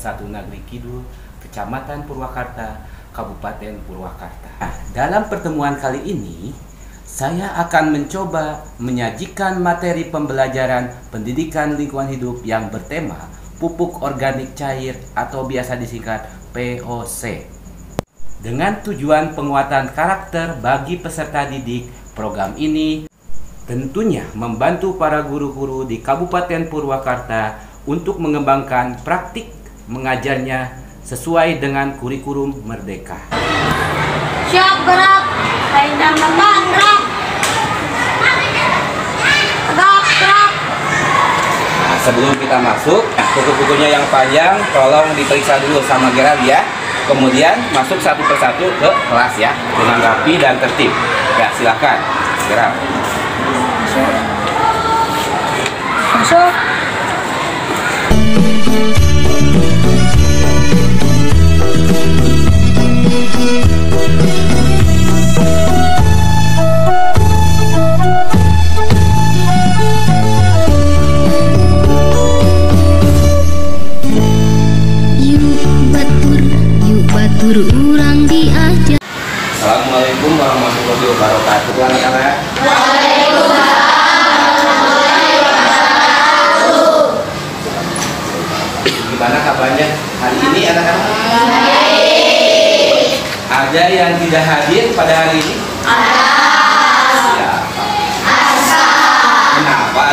1 Negeri Kidul, Kecamatan Purwakarta, Kabupaten Purwakarta. Nah, dalam pertemuan kali ini, saya akan mencoba menyajikan materi pembelajaran pendidikan lingkungan hidup yang bertema pupuk organik cair atau biasa disingkat POC. Dengan tujuan penguatan karakter bagi peserta didik, program ini tentunya membantu para guru-guru di Kabupaten Purwakarta untuk mengembangkan praktik mengajarnya sesuai dengan kurikulum merdeka. Siap gerak. Kainang teman gerak. Gerak gerak. Nah, sebelum kita masuk, buku-bukunya yang panjang tolong diperiksa dulu sama Gerald ya. Kemudian masuk satu persatu ke kelas ya dengan rapi dan tertib. Ya silakan, Gerald. Masuk. Yuk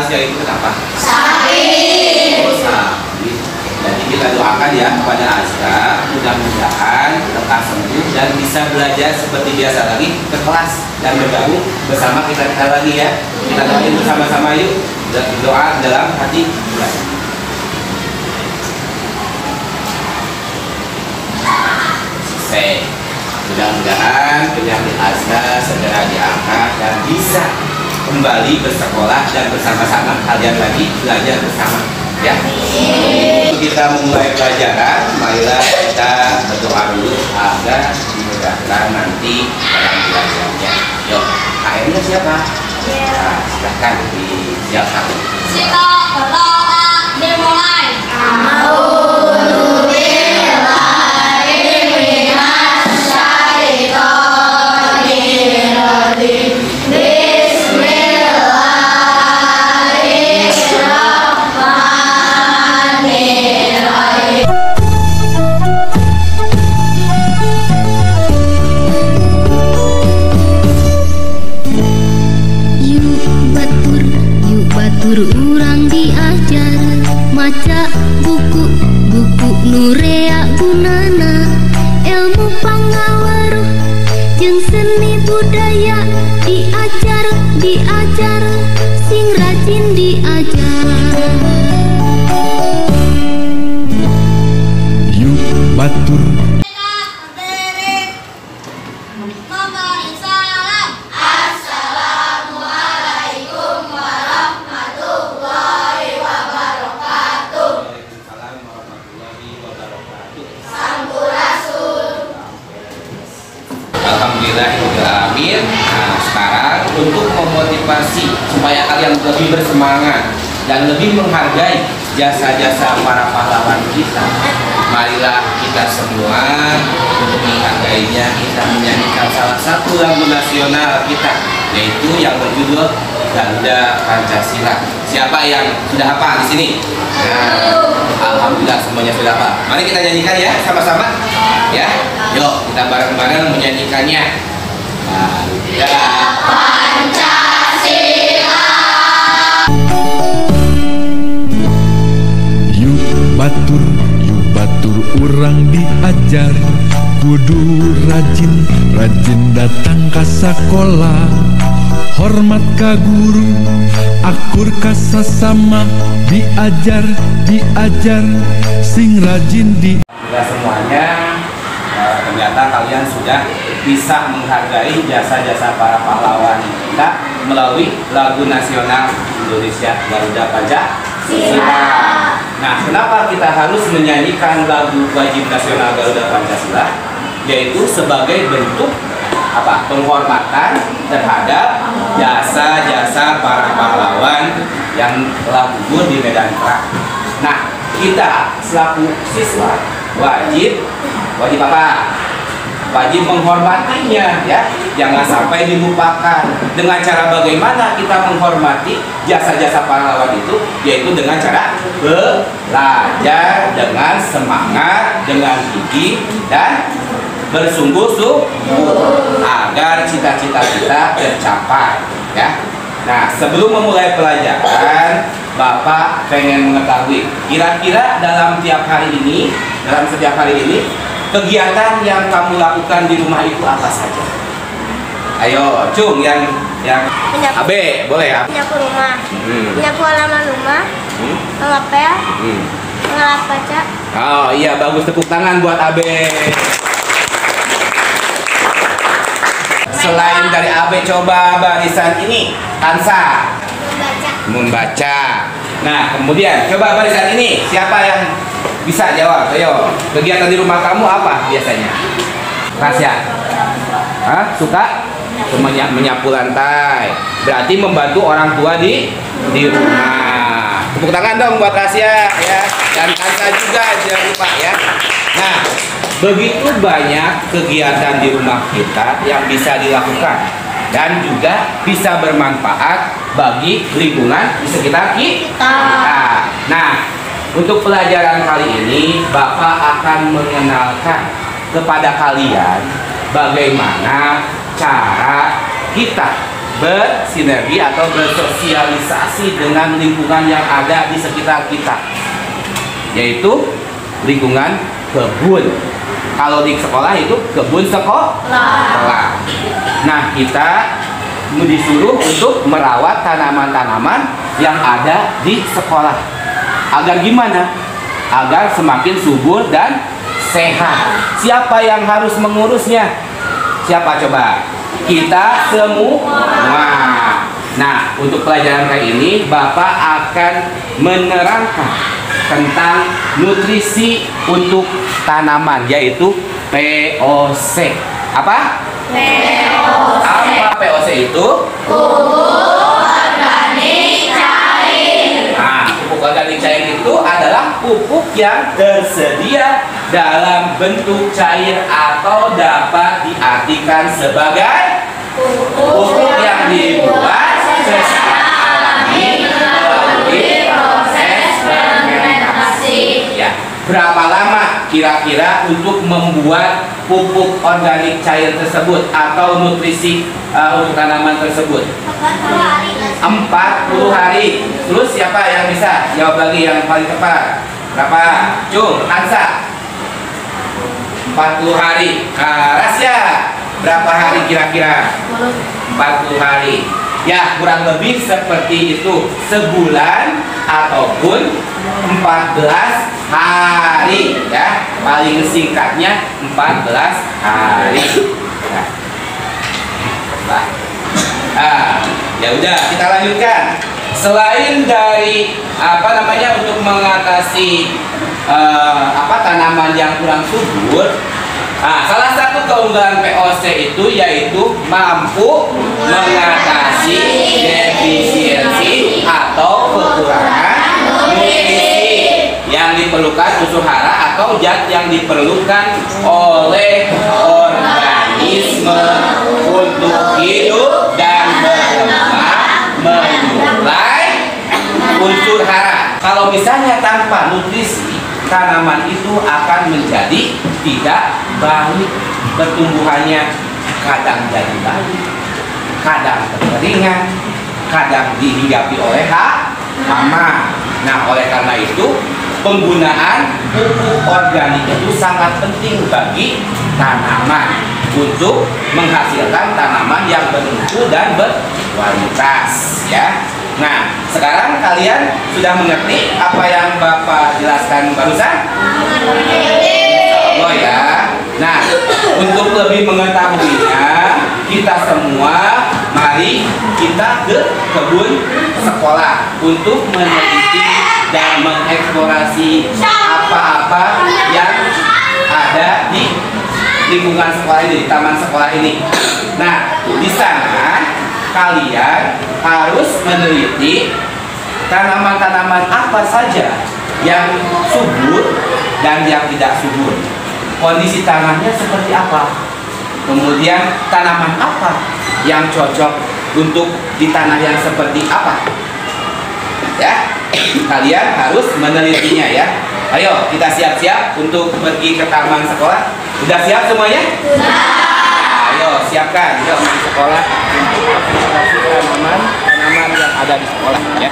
Kenapa Asia itu kenapa? Sakit. Oh, sakit. Jadi kita doakan ya kepada Aska, mudah-mudahan lekas sembuh dan bisa belajar seperti biasa lagi ke kelas dan bergabung bersama kita kita lagi ya. Kita doain bersama-sama yuk. Doa dalam hati. Sukses. Mudah-mudahan penyakit Aska segera diangkat dan bisa kembali bersekolah dan bersama-sama kalian lagi belajar bersama ya. Kita memulai pelajaran, marilah kita berdoa dulu agar dimudahkan nanti dalam belajarnya. Yuk, KM-nya siapa? Nah, silahkan disiapkan. Kita berdoa diajar hafal di sini? Nah, Alhamdulillah semuanya sudah hafal. Mari kita nyanyikan ya sama-sama. Ya, yuk kita bareng-bareng menyanyikannya. Garuda Yuk batur, yuk batur urang diajar Kudu rajin, rajin datang ke sekolah. Hormat ka guru, akur ka sesama. Diajar, diajar, sing rajin di Alhamdulillah semuanya. Eh, ternyata kalian sudah bisa menghargai jasa-jasa para pahlawan kita melalui lagu nasional Indonesia Garuda Pancasila. Nah, kenapa kita harus menyanyikan lagu wajib nasional Garuda Pancasila? Yaitu sebagai bentuk apa? Penghormatan terhadap jasa-jasa para pahlawan yang telah gugur di medan perang. Nah, kita selaku siswa wajib wajib apa? Wajib menghormatinya ya. Jangan sampai dilupakan. Dengan cara bagaimana kita menghormati jasa-jasa pahlawan itu yaitu dengan cara belajar dengan semangat, dengan gigi dan bersungguh-sungguh agar cita-cita kita tercapai ya. Nah, sebelum memulai pelajaran, Bapak pengen mengetahui kira-kira dalam tiap hari ini, dalam setiap hari ini, kegiatan yang kamu lakukan di rumah itu apa saja? Ayo, Cung yang yang Menyapu, AB boleh ya? menyapu rumah, Hmm. menyapu halaman rumah, Hmm. mengepel, Hmm. mengelap kaca, Oh iya bagus tepuk tangan buat Abe. Selain dari Abe coba barisan ini Tansa membaca, membaca. Nah kemudian coba barisan ini siapa yang bisa jawab? Ayo kegiatan di rumah kamu apa biasanya? Rahasia? Hah? Suka? Menya- menyapu lantai. Berarti membantu orang tua di di rumah. Tepuk tangan dong buat Rahasia ya. Dan Kansa juga jangan lupa ya. Nah, begitu banyak kegiatan di rumah kita yang bisa dilakukan dan juga bisa bermanfaat bagi lingkungan di sekitar kita. Nah, untuk pelajaran kali ini Bapak akan mengenalkan kepada kalian bagaimana cara kita bersinergi atau bersosialisasi dengan lingkungan yang ada di sekitar kita yaitu lingkungan kebun. Kalau di sekolah itu kebun sekolah. Nah kita disuruh untuk merawat tanaman-tanaman yang ada di sekolah agar gimana? Agar semakin subur dan sehat. Siapa yang harus mengurusnya? Siapa coba? Kita semua. Nah untuk pelajaran kali ini Bapak akan menerangkan tentang nutrisi untuk tanaman yaitu POC apa? Apa POC itu? Nah, adalah pupuk yang tersedia dalam bentuk cair atau dapat diartikan sebagai pupuk yang dibuat secara alami melalui proses fermentasi. Ya, berapa lama kira-kira untuk membuat pupuk organik cair tersebut atau nutrisi uh, untuk tanaman tersebut? 40 hari. Terus siapa yang bisa jawab lagi yang paling tepat? Berapa? Cung, Ansa. 40 hari. Nah, Rasya, berapa hari kira-kira? 40 hari. Ya, kurang lebih seperti itu. Sebulan ataupun 14 hari ya. Paling singkatnya 14 hari. Nah. Ah, ya udah kita lanjutkan. Selain dari apa namanya untuk mengatasi eh, apa tanaman yang kurang subur, nah, salah satu keunggulan POC itu yaitu mampu mengatasi defisiensi atau kekurangan nutrisi yang diperlukan unsur hara atau zat yang diperlukan oleh organisme untuk hidup dan menilai unsur hara. Kalau misalnya tanpa nutrisi, tanaman itu akan menjadi tidak baik pertumbuhannya kadang jadi baik, kadang kekeringan, kadang dihinggapi oleh ha- hama. Nah, oleh karena itu penggunaan pupuk organik itu sangat penting bagi tanaman untuk menghasilkan tanaman yang bermutu dan berkualitas ya. Nah, sekarang kalian sudah mengerti apa yang Bapak jelaskan barusan? Oh ya. Nah, untuk lebih mengetahuinya, kita semua mari kita ke kebun sekolah untuk meneliti dan mengeksplorasi apa-apa yang ada di lingkungan sekolah ini, di taman sekolah ini. Nah, di sana kalian harus meneliti tanaman-tanaman apa saja yang subur dan yang tidak subur. Kondisi tanahnya seperti apa? Kemudian tanaman apa yang cocok untuk di tanah yang seperti apa? Ya, kalian harus menelitinya ya. Ayo kita siap-siap untuk pergi ke taman sekolah. Udah siap semuanya? Ayo siapkan, yuk ke sekolah. Tanaman tanaman yang ada di sekolah ya.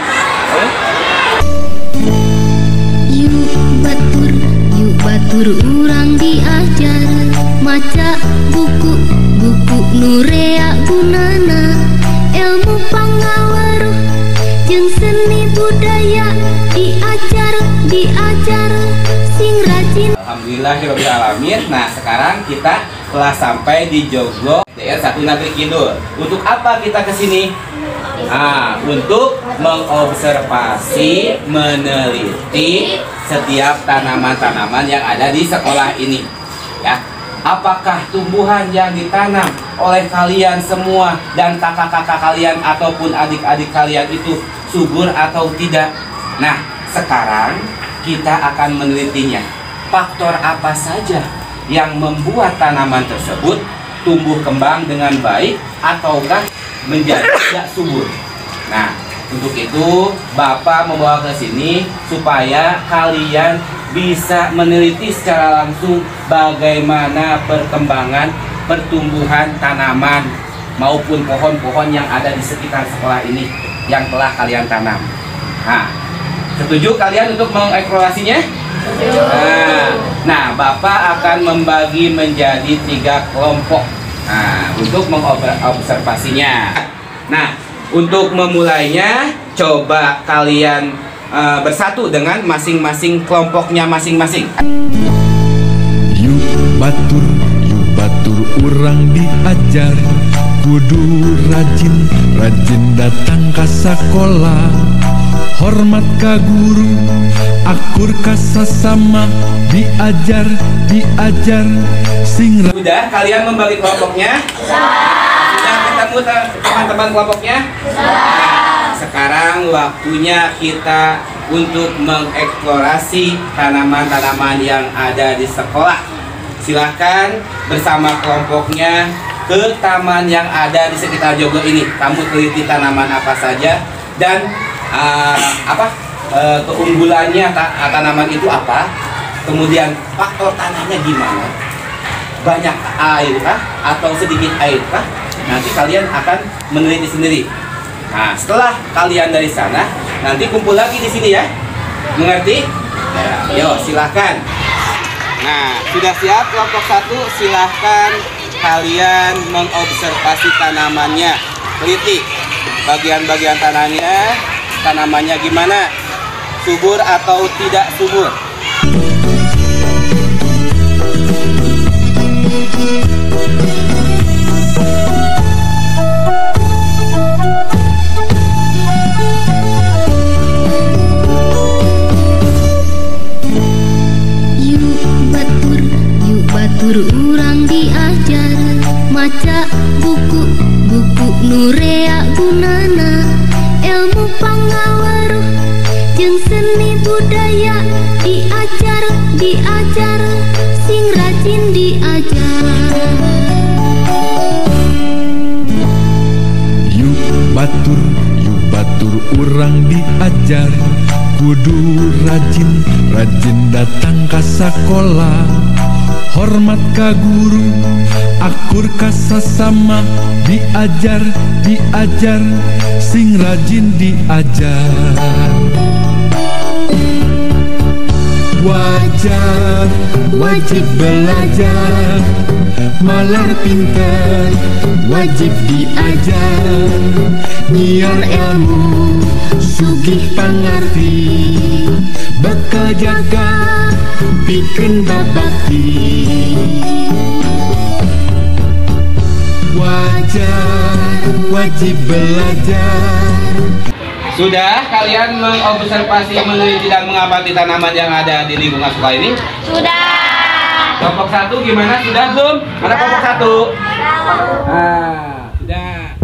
Yuk batur, yuk batur urang diajar. Maca buku, buku nurea gunana. Ilmu pangawaruh, jeung seni budaya Diajar, diajar, Alhamdulillahirobbilalamin. Nah sekarang kita telah sampai di Joglo DR 1 Negeri Kidul. Untuk apa kita ke sini? Nah, untuk mengobservasi, meneliti setiap tanaman-tanaman yang ada di sekolah ini. Ya, apakah tumbuhan yang ditanam oleh kalian semua dan kakak-kakak kalian ataupun adik-adik kalian itu subur atau tidak? Nah, sekarang kita akan menelitinya. Faktor apa saja yang membuat tanaman tersebut tumbuh kembang dengan baik ataukah menjadi tidak subur. Nah, untuk itu Bapak membawa ke sini supaya kalian bisa meneliti secara langsung bagaimana perkembangan pertumbuhan tanaman maupun pohon-pohon yang ada di sekitar sekolah ini yang telah kalian tanam. Nah, setuju kalian untuk mengeksplorasinya? Nah, nah, Bapak akan membagi menjadi tiga kelompok nah, untuk mengobservasinya. Nah, untuk memulainya, coba kalian eh, bersatu dengan masing-masing kelompoknya masing-masing. Yuk batur, yuk batur urang diajar Kudu rajin, rajin datang ke sekolah Hormat ka guru, akur ka sesama Diajar, diajar, sing Sudah kalian membagi kelompoknya? Sudah ketemu te- teman-teman kelompoknya? Nah, sekarang waktunya kita untuk mengeksplorasi tanaman-tanaman yang ada di sekolah. Silahkan bersama kelompoknya ke taman yang ada di sekitar Joglo ini. Kamu teliti tanaman apa saja dan ah, apa eh, keunggulannya ta- tanaman itu apa? Kemudian faktor tanahnya gimana? banyak air kah? Atau sedikit air kah? Nanti kalian akan meneliti sendiri. Nah setelah kalian dari sana nanti kumpul lagi di sini ya. Mengerti? Ya, yo silahkan nah sudah siap? Kelompok satu silahkan kalian mengobservasi tanamannya. Teliti bagian-bagian tanahnya tanamannya gimana subur atau tidak subur? Yuk batur, yuk batur urang diajar. Maca buku, buku nurea gunana budaya Diajar, diajar, sing rajin diajar. Yuk batur, yuk batur urang diajar. Kudu rajin, rajin datang ke sekolah. Hormat ka guru, akur ka sesama. Diajar, diajar, sing rajin diajar Wajar, wajib belajar. Malar pinter, wajib diajar. Nyiar ilmu, sugih pangarti Bekal jaga, bikin babakti Wajar, wajib belajar sudah kalian mengobservasi meneliti dan mengamati tanaman yang ada di lingkungan sekolah ini? Sudah. Kelompok satu gimana? Sudah belum? Mana kelompok satu? Nah, sudah.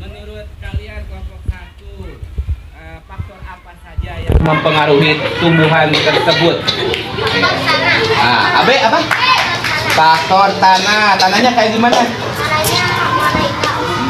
Menurut kalian kelompok satu eh, faktor apa saja yang mempengaruhi tumbuhan tersebut? Nah, Abe apa? Faktor tanah. Tanahnya kayak gimana?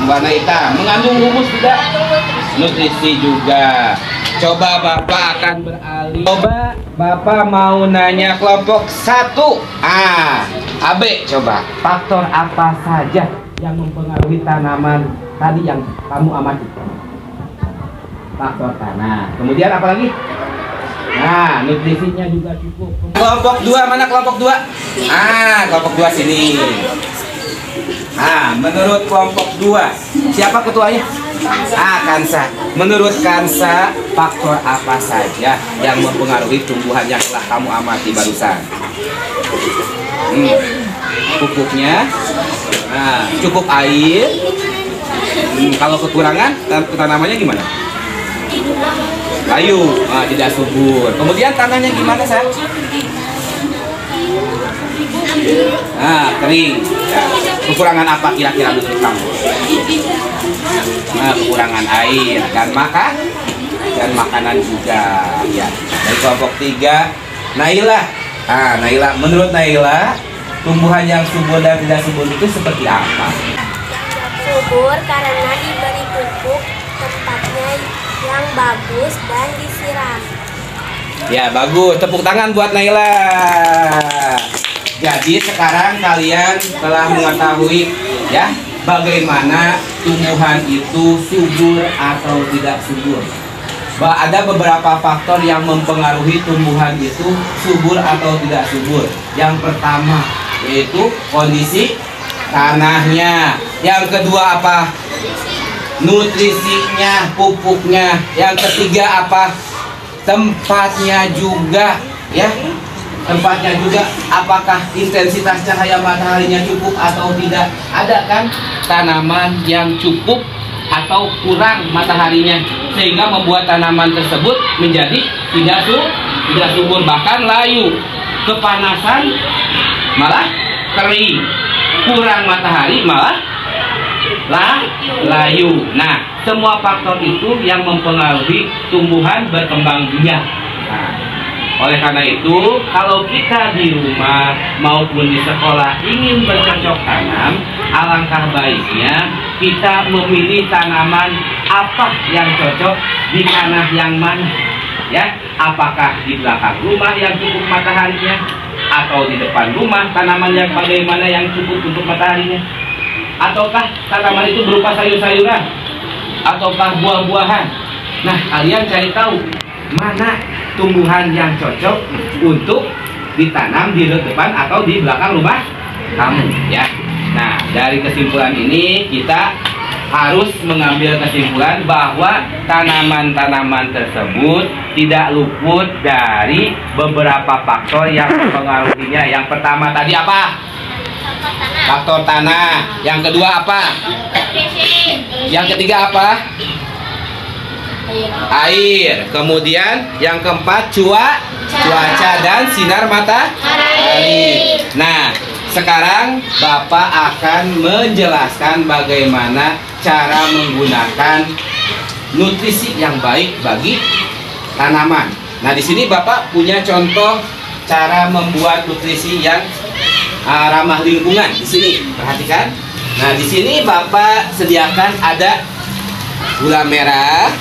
Warna hitam. Mengandung humus tidak? Nutrisi juga. Coba Bapak akan beralih. Coba Bapak mau nanya kelompok satu. Ah, Abe coba. Faktor apa saja yang mempengaruhi tanaman tadi yang kamu amati? Faktor tanah. Kemudian apa lagi? Nah, nutrisinya juga cukup. Kelompok dua mana kelompok dua? Ah, kelompok dua sini. Ah, menurut kelompok dua, siapa ketuanya? Ah, Kansa. Menurut Kansa, faktor apa saja yang mempengaruhi tumbuhan yang telah kamu amati barusan? Hmm. Pupuknya, nah, cukup air. Hmm, kalau kekurangan, tan- tanamannya gimana? Layu, ah, tidak subur. Kemudian tanahnya gimana, sayang? Nah, kering. Ya. Kekurangan apa kira-kira menurut kamu? Nah, kekurangan air dan makan dan makanan juga. Ya. Dari kelompok tiga, Naila. Ah, Naila. Menurut Naila, tumbuhan yang subur dan tidak subur itu seperti apa? Subur karena diberi pupuk tempatnya yang bagus dan disiram. Ya bagus, tepuk tangan buat Naila. Jadi sekarang kalian telah mengetahui ya bagaimana tumbuhan itu subur atau tidak subur. Ba- Ada beberapa faktor yang mempengaruhi tumbuhan itu subur atau tidak subur. Yang pertama yaitu kondisi tanahnya. Yang kedua apa? Nutrisinya, pupuknya. Yang ketiga apa? tempatnya juga ya tempatnya juga apakah intensitas cahaya mataharinya cukup atau tidak ada kan tanaman yang cukup atau kurang mataharinya sehingga membuat tanaman tersebut menjadi tidak su tidak subur bahkan layu kepanasan malah kering kurang matahari malah lah layu. Nah, semua faktor itu yang mempengaruhi tumbuhan berkembang biak. Oleh karena itu, kalau kita di rumah maupun di sekolah ingin bercocok tanam, alangkah baiknya kita memilih tanaman apa yang cocok di tanah yang mana. Ya, apakah di belakang rumah yang cukup mataharinya atau di depan rumah tanaman yang bagaimana yang cukup untuk mataharinya? ataukah tanaman itu berupa sayur-sayuran ataukah buah-buahan nah kalian cari tahu mana tumbuhan yang cocok untuk ditanam di depan atau di belakang rumah kamu ya nah dari kesimpulan ini kita harus mengambil kesimpulan bahwa tanaman-tanaman tersebut tidak luput dari beberapa faktor yang mempengaruhinya. Yang pertama tadi apa? Faktor tanah. Yang kedua apa? Yang ketiga apa? Air. Kemudian yang keempat cua, cuaca dan sinar matahari. Nah, sekarang Bapak akan menjelaskan bagaimana cara menggunakan nutrisi yang baik bagi tanaman. Nah, di sini Bapak punya contoh cara membuat nutrisi yang ah, ramah lingkungan di sini. Perhatikan. Nah, di sini Bapak sediakan ada gula merah,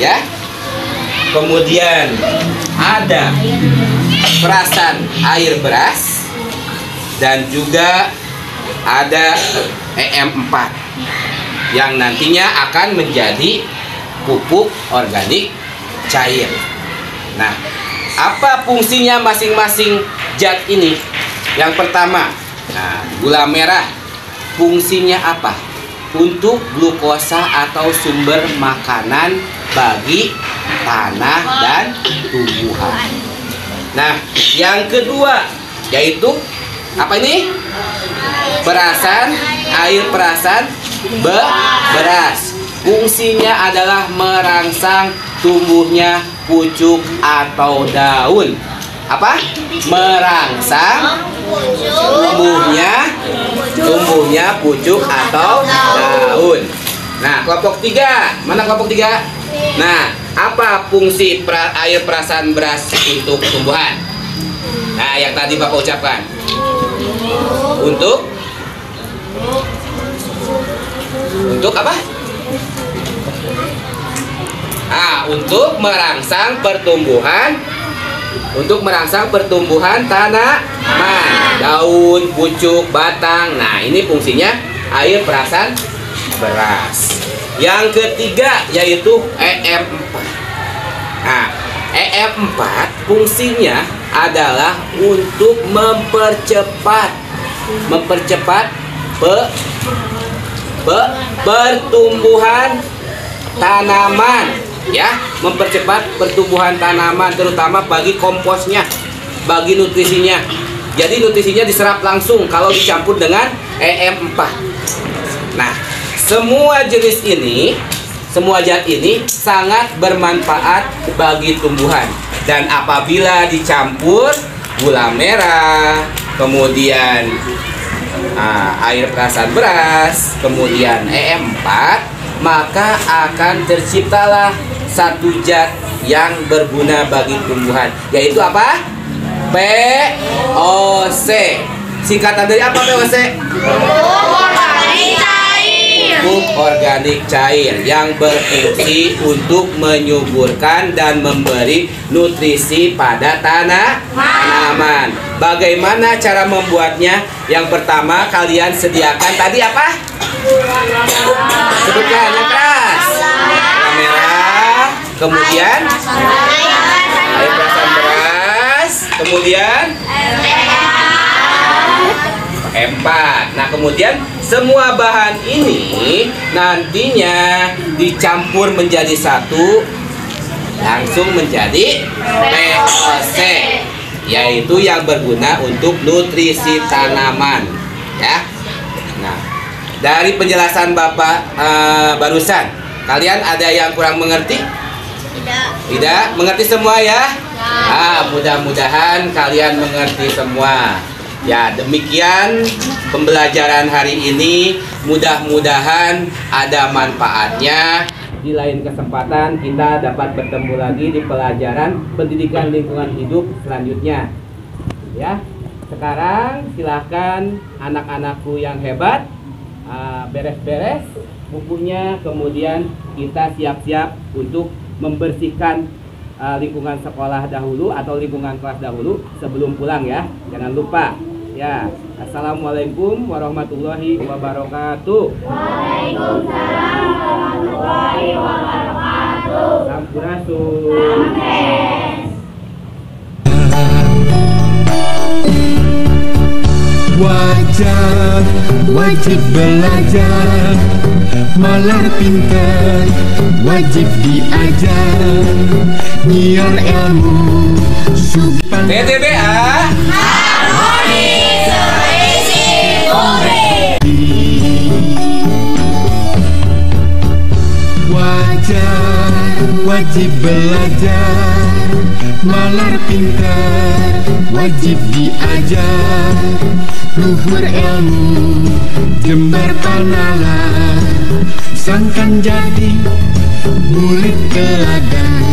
ya. Kemudian ada perasan air beras dan juga ada EM4 yang nantinya akan menjadi pupuk organik cair. Nah, apa fungsinya masing-masing zat ini? Yang pertama, nah, gula merah fungsinya apa? Untuk glukosa atau sumber makanan bagi tanah dan tumbuhan. Nah, yang kedua yaitu apa ini? Perasan, air perasan be- beras. Fungsinya adalah merangsang tumbuhnya pucuk atau daun. Apa? Merangsang tumbuhnya tumbuhnya pucuk atau daun. Nah, kelompok tiga mana kelompok tiga? Nah, apa fungsi pra- air perasan beras untuk tumbuhan? Nah, yang tadi Bapak ucapkan. Untuk Untuk apa? Ah, untuk merangsang pertumbuhan untuk merangsang pertumbuhan tanaman, daun, pucuk, batang. Nah, ini fungsinya air perasan beras. Yang ketiga yaitu EM4. Nah, EM4 fungsinya adalah untuk mempercepat mempercepat pe- pe- pertumbuhan tanaman ya mempercepat pertumbuhan tanaman terutama bagi komposnya bagi nutrisinya jadi nutrisinya diserap langsung kalau dicampur dengan EM4 nah semua jenis ini semua zat ini sangat bermanfaat bagi tumbuhan dan apabila dicampur gula merah kemudian ah, air perasan beras kemudian EM4 maka akan terciptalah satu zat yang berguna bagi tumbuhan yaitu apa? POC singkatan dari apa POC? Organik cair yang berfungsi untuk menyuburkan dan memberi nutrisi pada tanah tanaman. Bagaimana cara membuatnya? Yang pertama kalian sediakan tadi apa? Sebutkan yang keras. Kamera, kemudian air perasan beras, kemudian empat. Nah, kemudian semua bahan ini nantinya dicampur menjadi satu langsung menjadi POC yaitu yang berguna untuk nutrisi tanaman ya. Nah, dari penjelasan Bapak eh, barusan, kalian ada yang kurang mengerti? Tidak, mengerti semua ya? Ah, mudah-mudahan kalian mengerti semua. Ya, demikian pembelajaran hari ini. Mudah-mudahan ada manfaatnya. Di lain kesempatan kita dapat bertemu lagi di pelajaran pendidikan lingkungan hidup selanjutnya. Ya. Sekarang silahkan anak-anakku yang hebat ah, beres-beres bukunya kemudian kita siap-siap untuk membersihkan uh, lingkungan sekolah dahulu atau lingkungan kelas dahulu sebelum pulang ya. Jangan lupa. Ya. Assalamualaikum warahmatullahi wabarakatuh. Waalaikumsalam warahmatullahi wabarakatuh. Sampurasun. Wajib, wajib belajar Malar pintar, wajib diajar Nyiar ilmu, supaya TTBA Wajib belajar. Malar pintar, wajib diajar. Luhur ilmu, jembar panalar. Sangkan jadi murid teladan